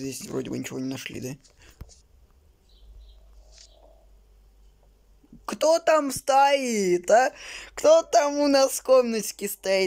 Здесь вроде бы ничего не нашли, да? Кто там стоит, а? Кто там у нас в комнатке стоит?